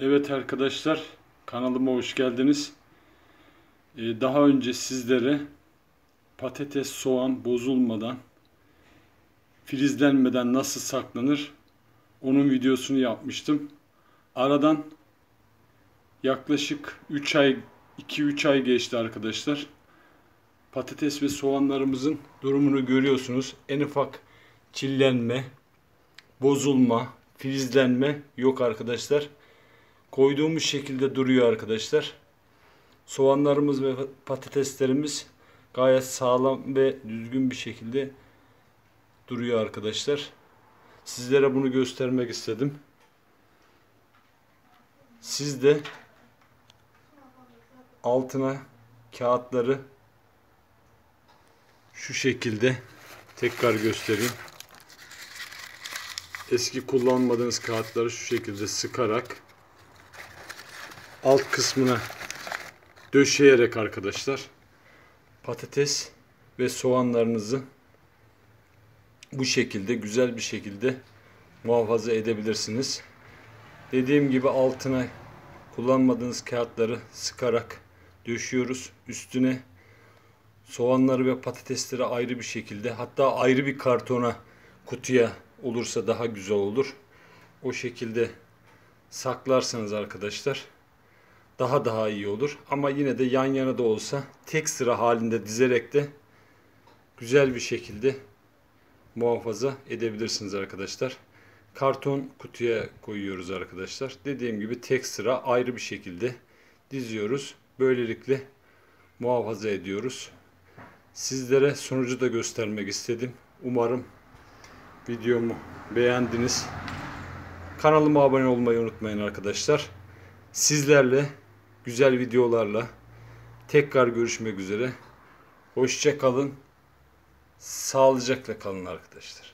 Evet arkadaşlar kanalıma hoş geldiniz. Ee, daha önce sizlere patates, soğan bozulmadan, filizlenmeden nasıl saklanır onun videosunu yapmıştım. Aradan yaklaşık 3 ay 2-3 ay geçti arkadaşlar. Patates ve soğanlarımızın durumunu görüyorsunuz. En ufak çillenme, bozulma, filizlenme yok arkadaşlar koyduğumuz şekilde duruyor arkadaşlar. Soğanlarımız ve patateslerimiz gayet sağlam ve düzgün bir şekilde duruyor arkadaşlar. Sizlere bunu göstermek istedim. Siz de altına kağıtları şu şekilde tekrar göstereyim. Eski kullanmadığınız kağıtları şu şekilde sıkarak alt kısmına döşeyerek arkadaşlar patates ve soğanlarınızı bu şekilde güzel bir şekilde muhafaza edebilirsiniz. Dediğim gibi altına kullanmadığınız kağıtları sıkarak döşüyoruz. Üstüne soğanları ve patatesleri ayrı bir şekilde hatta ayrı bir kartona kutuya olursa daha güzel olur. O şekilde saklarsanız arkadaşlar daha daha iyi olur. Ama yine de yan yana da olsa tek sıra halinde dizerek de güzel bir şekilde muhafaza edebilirsiniz arkadaşlar. Karton kutuya koyuyoruz arkadaşlar. Dediğim gibi tek sıra ayrı bir şekilde diziyoruz. Böylelikle muhafaza ediyoruz. Sizlere sonucu da göstermek istedim. Umarım videomu beğendiniz. Kanalıma abone olmayı unutmayın arkadaşlar. Sizlerle güzel videolarla tekrar görüşmek üzere. Hoşça kalın. Sağlıcakla kalın arkadaşlar.